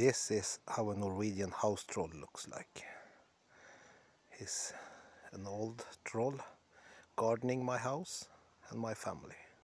this is how a Norwegian house troll looks like. He's an old troll gardening my house and my family.